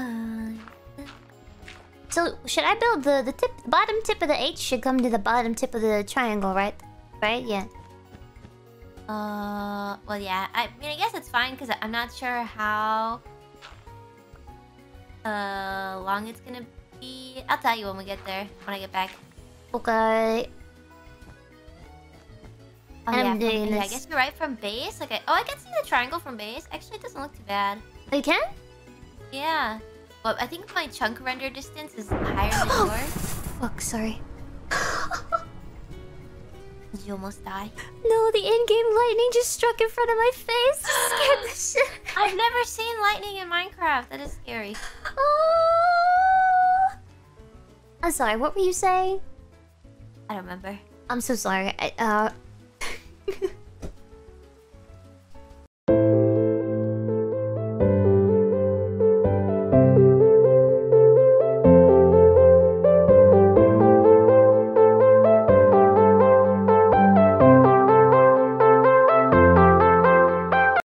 Uh, so should I build the the tip, bottom tip of the H should come to the bottom tip of the triangle, right? Right? Yeah. Uh, well, yeah. I mean, I guess it's fine because I'm not sure how uh long it's gonna be. I'll tell you when we get there. When I get back. Okay. Oh, I'm yeah, doing from, yeah, I guess you're right from base. Like, I, oh, I can see the triangle from base. Actually, it doesn't look too bad. Oh, you can? Yeah. Well, I think my chunk render distance is higher than yours. Fuck, sorry. Did you almost die? No, the in-game lightning just struck in front of my face. Scared the shit. I've never seen lightning in Minecraft. That is scary. Oh. I'm sorry. What were you saying? I don't remember. I'm so sorry. I, uh.